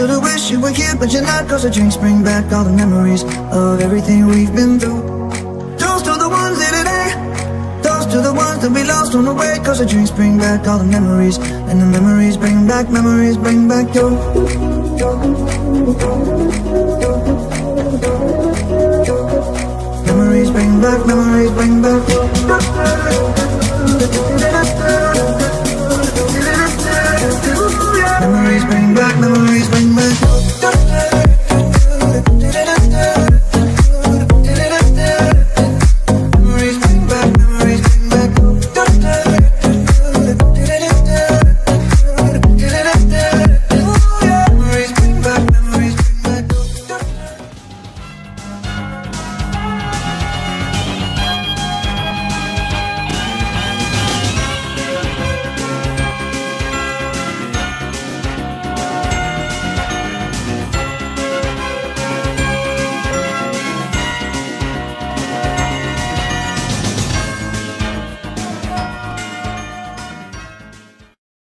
to the wish you were here, but you're not Cause the drinks bring back all the memories Of everything we've been through. Toast to the ones in today Toast to the ones that we lost on the way Cause the drinks bring back all the memories And the memories bring back, memories bring back you Memories bring back, memories bring back you Memories bring back,